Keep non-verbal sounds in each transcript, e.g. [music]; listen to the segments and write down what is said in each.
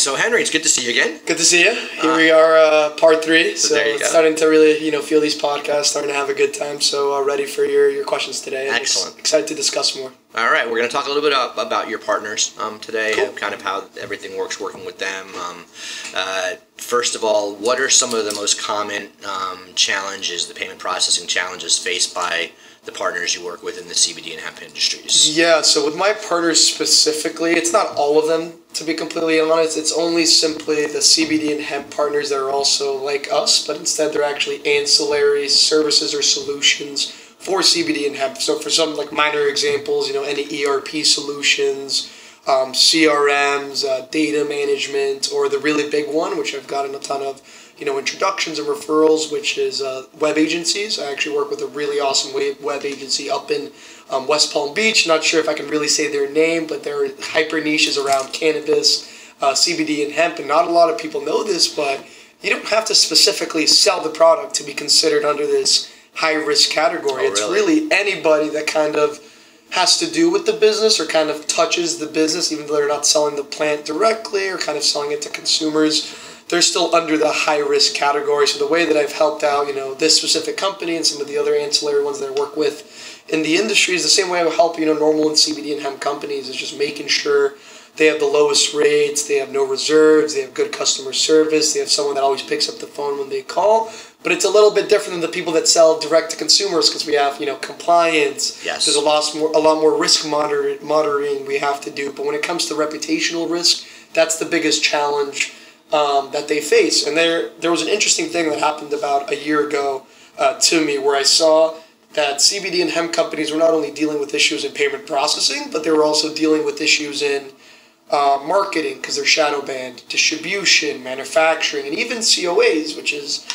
so Henry, it's good to see you again. Good to see you. Here uh, we are, uh, part three. So, so starting to really, you know, feel these podcasts, starting to have a good time. So uh, ready for your, your questions today. Excellent. Excited to discuss more. All right, we're going to talk a little bit about your partners um, today, cool. kind of how everything works working with them. Um, uh, first of all, what are some of the most common um, challenges, the payment processing challenges faced by the partners you work with in the CBD and hemp industries? Yeah, so with my partners specifically, it's not all of them, to be completely honest. It's only simply the CBD and hemp partners that are also like us, but instead they're actually ancillary services or solutions for CBD and hemp. So for some like minor examples, you know, any ERP solutions, um, CRMs, uh, data management, or the really big one, which I've gotten a ton of you know, introductions and referrals, which is uh, web agencies. I actually work with a really awesome web agency up in um, West Palm Beach. Not sure if I can really say their name, but they're hyper niches around cannabis, uh, CBD, and hemp. And not a lot of people know this, but you don't have to specifically sell the product to be considered under this high risk category. Oh, it's really? really anybody that kind of has to do with the business or kind of touches the business, even though they're not selling the plant directly or kind of selling it to consumers they're still under the high risk category. So the way that I've helped out, you know, this specific company and some of the other ancillary ones that I work with in the industry is the same way I would help, you know, normal and CBD and hemp companies is just making sure they have the lowest rates, they have no reserves, they have good customer service, they have someone that always picks up the phone when they call. But it's a little bit different than the people that sell direct to consumers because we have, you know, compliance. Yes. There's a lot more, a lot more risk monitor, monitoring we have to do. But when it comes to reputational risk, that's the biggest challenge um, that they face. And there, there was an interesting thing that happened about a year ago uh, to me where I saw that CBD and hemp companies were not only dealing with issues in payment processing, but they were also dealing with issues in uh, marketing because they're shadow banned, distribution, manufacturing, and even COAs, which is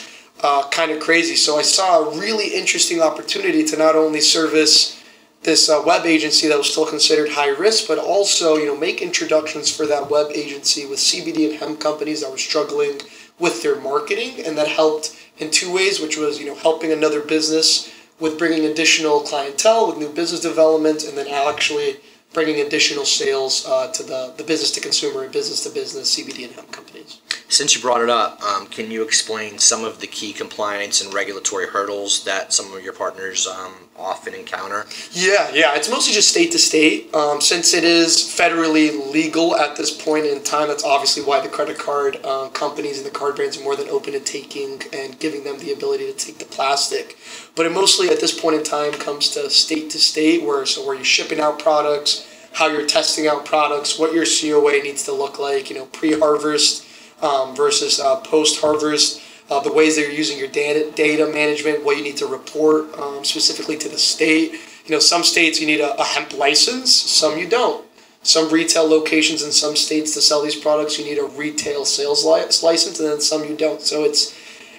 uh, kind of crazy. So I saw a really interesting opportunity to not only service this uh, web agency that was still considered high risk, but also you know make introductions for that web agency with CBD and hemp companies that were struggling with their marketing, and that helped in two ways, which was you know helping another business with bringing additional clientele with new business development, and then actually bringing additional sales uh, to the, the business to consumer and business to business CBD and hemp companies. Since you brought it up, um, can you explain some of the key compliance and regulatory hurdles that some of your partners um, often encounter? Yeah, yeah, it's mostly just state to state. Um, since it is federally legal at this point in time, that's obviously why the credit card uh, companies and the card brands are more than open to taking and giving them the ability to take the plastic. But it mostly at this point in time comes to state to state, where so where you're shipping out products, how you're testing out products, what your COA needs to look like, you know, pre-harvest um, versus uh, post-harvest, uh, the ways that you're using your data, data management, what you need to report um, specifically to the state. You know, some states you need a, a hemp license, some you don't. Some retail locations in some states to sell these products, you need a retail sales license, and then some you don't. So it's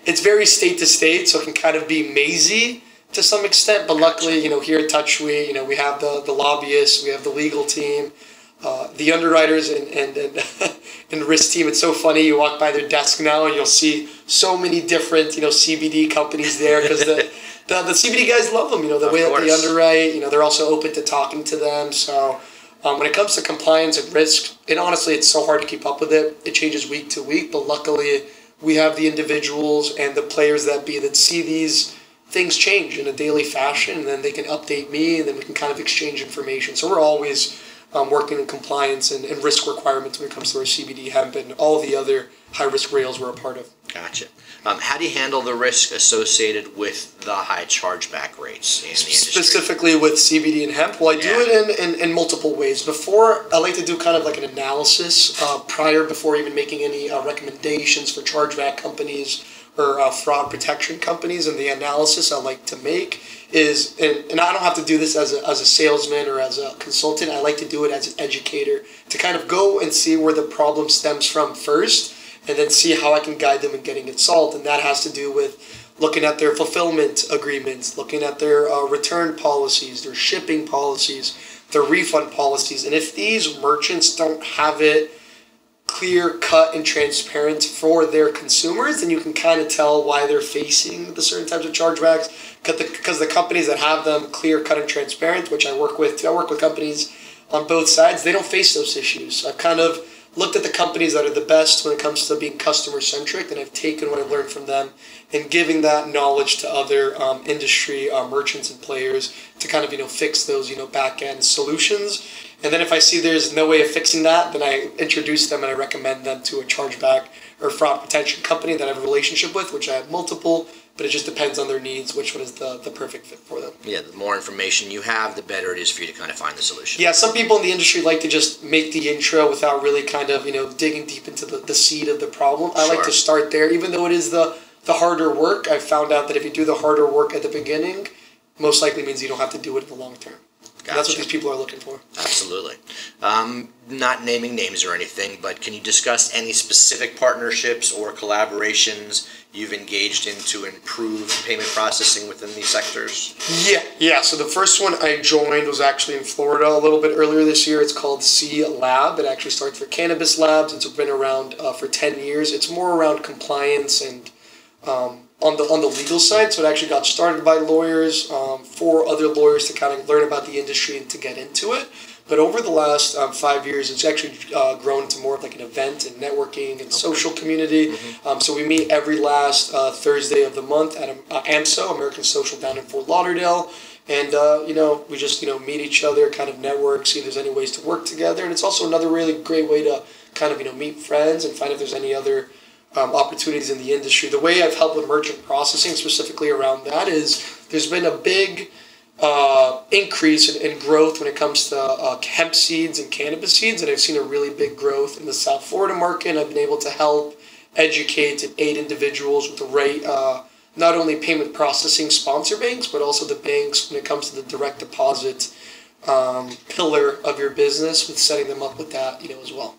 it's very state to state, so it can kind of be mazy to some extent. But luckily, you know, here at TouchSuite, you know, we have the the lobbyists, we have the legal team, uh, the underwriters, and and and, [laughs] and risk team. It's so funny. You walk by their desk now, and you'll see so many different, you know, CBD companies there because [laughs] the, the the CBD guys love them. You know, the of way course. that they underwrite. You know, they're also open to talking to them. So. Um, when it comes to compliance and risk, and honestly it's so hard to keep up with it. It changes week to week, but luckily we have the individuals and the players that be that see these things change in a daily fashion, and then they can update me, and then we can kind of exchange information. So we're always um, working in compliance and, and risk requirements when it comes to our CBD hemp and all the other high risk rails we're a part of. Gotcha. Um, how do you handle the risk associated with the high chargeback rates in the industry? Specifically with CBD and hemp? Well, I do Yeah. it in, in, in multiple ways. Before, I like to do kind of like an analysis uh, prior, before even making any uh, recommendations for chargeback companies or uh, fraud protection companies. And the analysis I like to make is, and, and I don't have to do this as a, as a salesman or as a consultant, I like to do it as an educator to kind of go and see where the problem stems from first and then see how I can guide them in getting it solved. And that has to do with looking at their fulfillment agreements, looking at their uh, return policies, their shipping policies, their refund policies. And if these merchants don't have it clear cut and transparent for their consumers, then you can kind of tell why they're facing the certain types of chargebacks. Because the, the companies that have them clear cut and transparent, which I work with, I work with companies on both sides, they don't face those issues. I've kind of looked at the companies that are the best when it comes to being customer centric, and I've taken what I've learned from them and giving that knowledge to other um, industry uh, merchants and players to kind of you know fix those you know back end solutions. And then if I see there's no way of fixing that, then I introduce them and I recommend them to a chargeback or fraud protection company that I have a relationship with, which I have multiple but it just depends on their needs, which one is the, the perfect fit for them. Yeah, the more information you have, the better it is for you to kind of find the solution. Yeah, some people in the industry like to just make the intro without really kind of, you know, digging deep into the, the seed of the problem. I sure. like to start there, even though it is the, the harder work. I found out that if you do the harder work at the beginning, most likely means you don't have to do it in the long term. Gotcha. That's what these people are looking for. Absolutely. Um, not naming names or anything, but can you discuss any specific partnerships or collaborations you've engaged in to improve payment processing within these sectors? Yeah, yeah. So the first one I joined was actually in Florida a little bit earlier this year. It's called C Lab. It actually started for cannabis labs. It's been around uh, for ten years. It's more around compliance and um, on the on the legal side. So it actually got started by lawyers, um, for other lawyers to kind of learn about the industry and to get into it. But over the last um, five years, it's actually uh, grown to more of like an event and networking and okay. social community. Mm-hmm. Um, so we meet every last uh, Thursday of the month at uh, AMSO, American Social, down in Fort Lauderdale. And uh, you know, we just you know meet each other, kind of network, see if there's any ways to work together. And it's also another really great way to kind of you know meet friends and find if there's any other um, opportunities in the industry. The way I've helped with merchant processing, specifically around that, is there's been a big uh, increase in, in, growth when it comes to uh, hemp seeds and cannabis seeds, and I've seen a really big growth in the South Florida market. I've been able to help educate and aid individuals with the right, uh, not only payment processing sponsor banks, but also the banks when it comes to the direct deposit um, pillar of your business, with setting them up with that, you know, as well.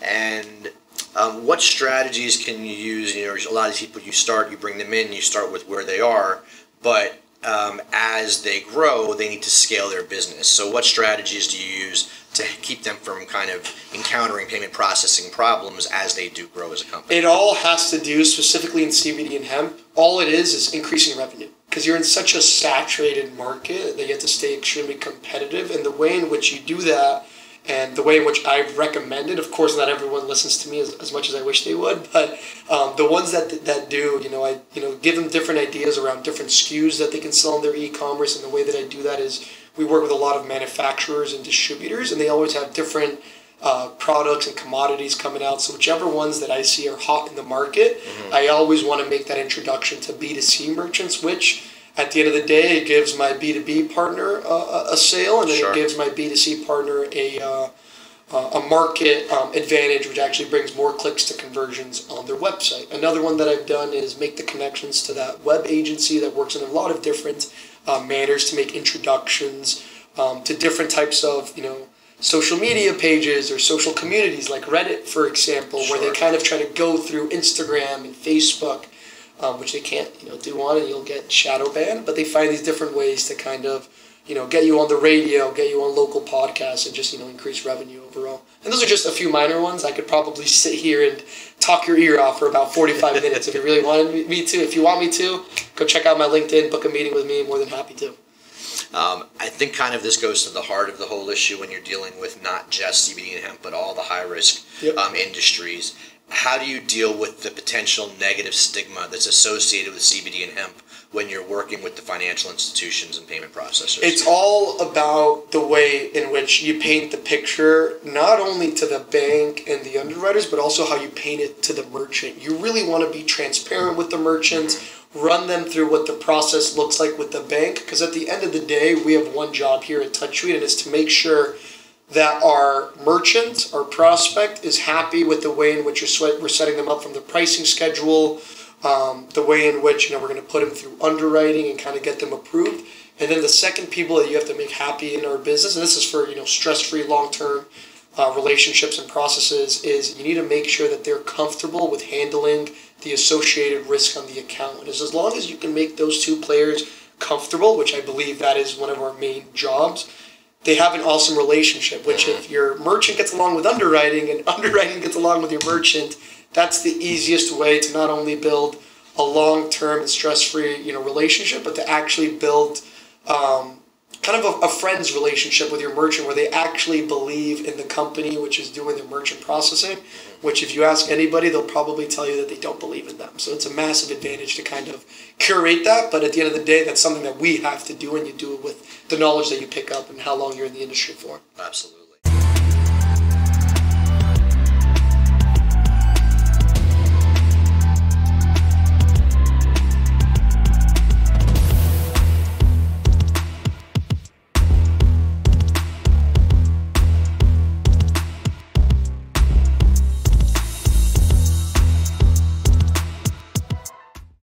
And um, what strategies can you use? You know, a lot of people you start, you bring them in, you start with where they are, but um, as they grow, they need to scale their business. So, what strategies do you use to keep them from kind of encountering payment processing problems as they do grow as a company? It all has to do specifically in CBD and hemp. All it is is increasing revenue because you're in such a saturated market that you have to stay extremely competitive. And the way in which you do that and the way in which I've recommended. Of course, not everyone listens to me as, as much as I wish they would, but um, the ones that that do, you know, I you know give them different ideas around different SKUs that they can sell in their e-commerce, and the way that I do that is we work with a lot of manufacturers and distributors, and they always have different. Uh, products and commodities coming out. So whichever ones that I see are hot in the market, mm-hmm. I always want to make that introduction to B2C merchants, which at the end of the day, it gives my B2B partner uh, a sale, and then sure. it gives my B2C partner a, uh, a market um, advantage, which actually brings more clicks to conversions on their website. Another one that I've done is make the connections to that web agency that works in a lot of different uh, manners to make introductions um, to different types of, you know, social media pages or social communities like Reddit, for example, sure. where they kind of try to go through Instagram and Facebook um, which they can't you know do on, and you'll get shadow banned. But they find these different ways to kind of you know get you on the radio, get you on local podcasts, and just you know increase revenue overall. And those are just a few minor ones. I could probably sit here and talk your ear off for about forty five [laughs] minutes if you really wanted me to. If you want me to, go check out my LinkedIn, book a meeting with me. More than happy to. Um, I think kind of this goes to the heart of the whole issue when you're dealing with not just CBD and hemp, but all the high risk yep. um, industries how do you deal with the potential negative stigma that's associated with CBD and hemp when you're working with the financial institutions and payment processors? It's all about the way in which you paint the picture, not only to the bank and the underwriters, but also how you paint it to the merchant. You really want to be transparent with the merchants, run them through what the process looks like with the bank, because at the end of the day, we have one job here at TouchSuite, and it's to make sure that our merchant, our prospect, is happy with the way in which we're setting them up from the pricing schedule, um, the way in which you know we're going to put them through underwriting and kind of get them approved. And then the second people that you have to make happy in our business, and this is for you know stress-free, long-term uh, relationships and processes, is you need to make sure that they're comfortable with handling the associated risk on the account. And as long as you can make those two players comfortable, which I believe that is one of our main jobs, they have an awesome relationship. Which if your merchant gets along with underwriting and [laughs] underwriting gets along with your merchant, that's the easiest way to not only build a long-term and stress-free you know relationship, but to actually build um, kind of a, a friend's relationship with your merchant where they actually believe in the company which is doing their merchant processing. Which, if you ask anybody, they'll probably tell you that they don't believe in them. So it's a massive advantage to kind of curate that. But at the end of the day, that's something that we have to do, and you do it with the knowledge that you pick up and how long you're in the industry for. Absolutely.